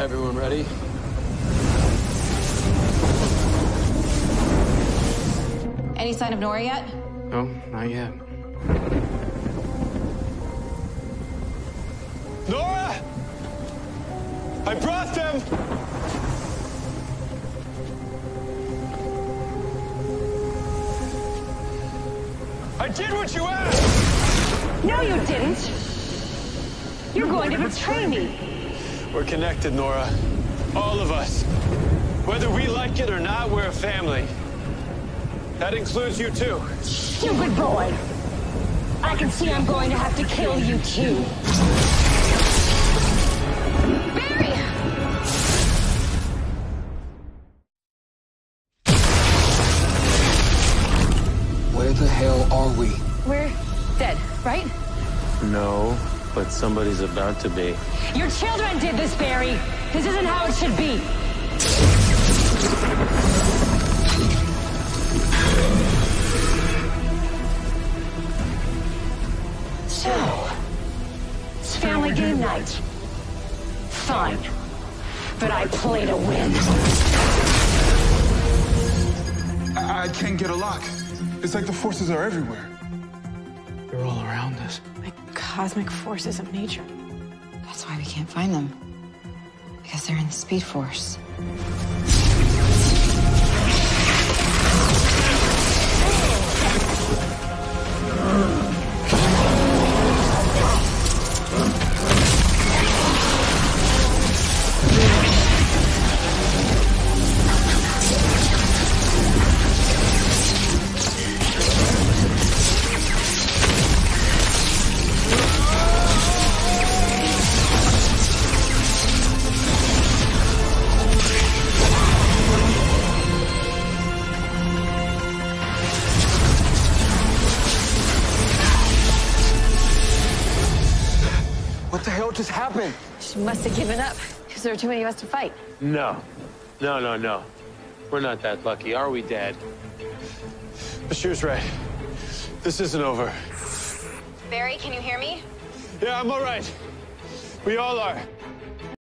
Everyone ready? Any sign of Nora yet? No, not yet. Nora! I brought them! I did what you asked! No, you didn't. You're going to betray me. We're connected, Nora. All of us. Whether we like it or not, we're a family. That includes you too. Stupid boy. I can see I'm going to have to kill you too. Barry! Where the hell are we? We're dead, right? No, but somebody's about to be. Your children did this, Barry. This isn't how it should be. So, it's family game night. Fine. But I play to win. I, I can't get a lock. It's like the forces are everywhere. They're all around us. Like cosmic forces of nature. That's why we can't find them. Because they're in the Speed Force. Hell just happened? She must have given up, because there were too many of us to fight. No. No, no, no. We're not that lucky. Are we, Dad? Bashir's right. This isn't over. Barry, can you hear me? Yeah, I'm all right. We all are.